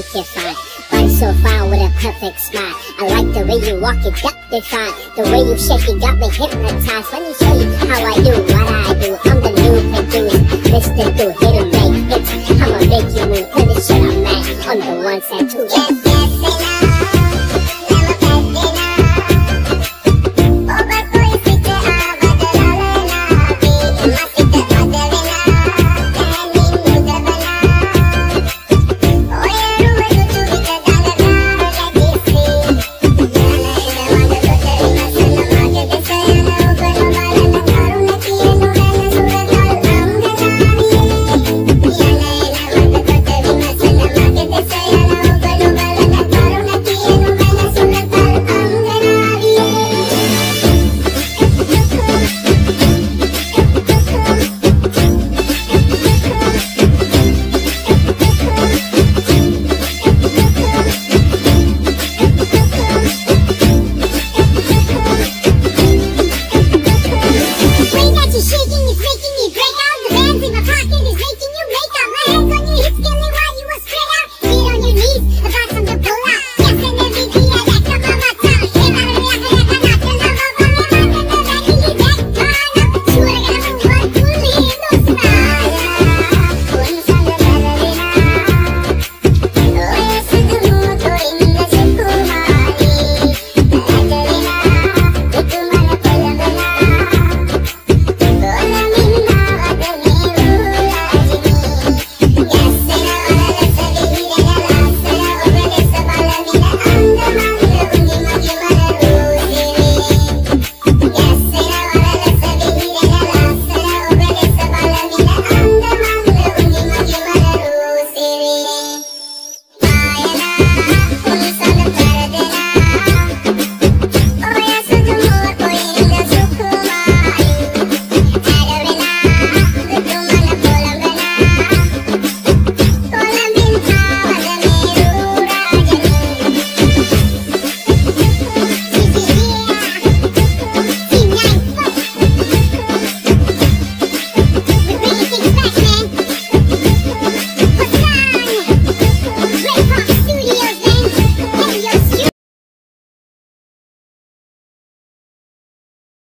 think you're fine. So fine with a perfect smile. I like the way you walk it up fine. The way you shake it got me hypnotized. Let me show you how I do what I do. I'm the new producer, Mr. Do hit and make hits. I'ma make you move to the shit I'm at. On the ones and twos.